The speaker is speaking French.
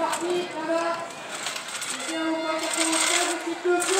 parti, là, commencer